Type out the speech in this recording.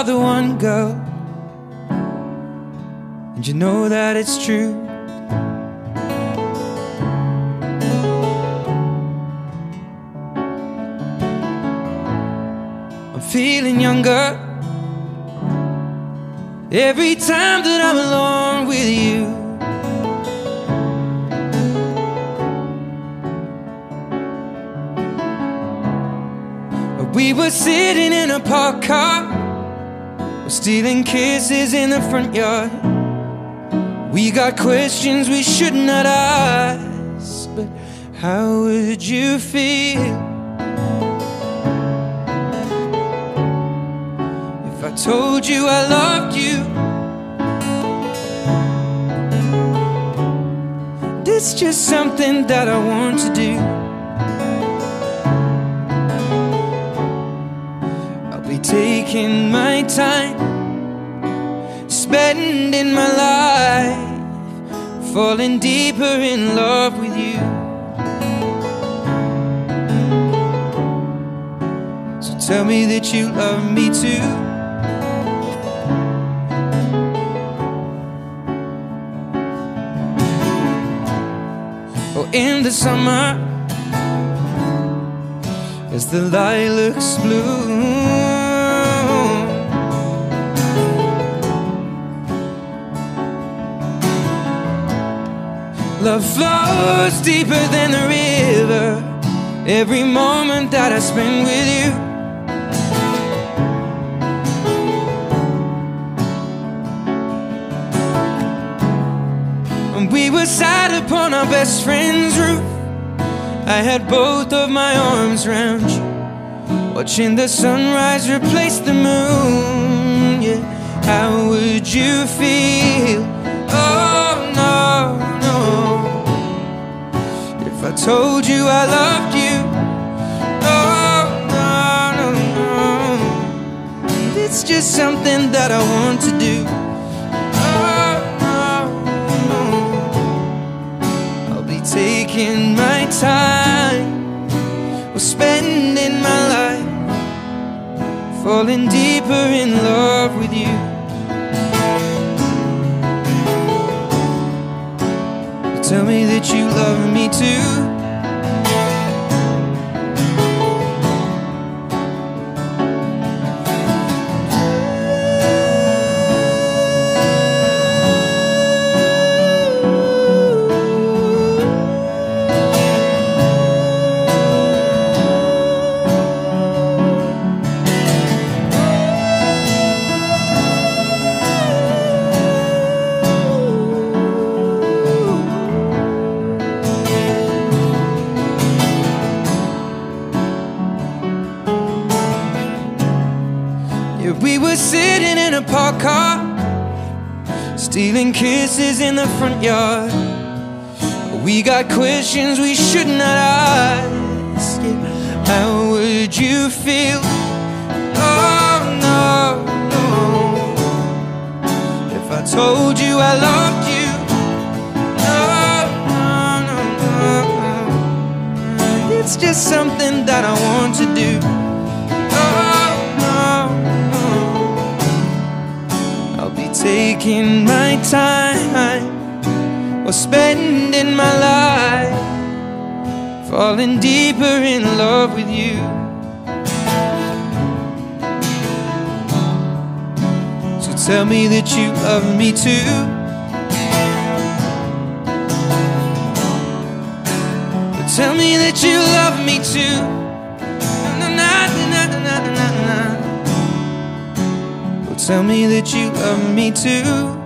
Are the one, girl. And you know that it's true. I'm feeling younger every time that I'm alone with you. We were sitting in a parked car, we're stealing kisses in the front yard. We got questions we should not ask, but how would you feel if I told you I loved you? It's just something that I want to do. Taking my time, spending my life, falling deeper in love with you. So tell me that you love me too. Oh, in the summer, as the lilacs bloom. Love flows deeper than the river. Every moment that I spend with you. And we were sat upon our best friend's roof. I had both of my arms round you, watching the sunrise replace the moon. Yeah, how would you feel? Oh no, I told you I loved you, oh no, no, no. It's just something that I want to do. Oh, no, no. I'll be taking my time, or spending my life, falling deeper in love with you. Tell me that you love me too. Were sitting in a parked car, stealing kisses in the front yard. We got questions we should not ask. How would you feel? Oh no, no. If I told you I loved you. No, no, no. It's just something that I want to do. Taking my time or spending my life falling deeper in love with you. So tell me that you love me too. Tell me that you love me too. Tell me that you love me too.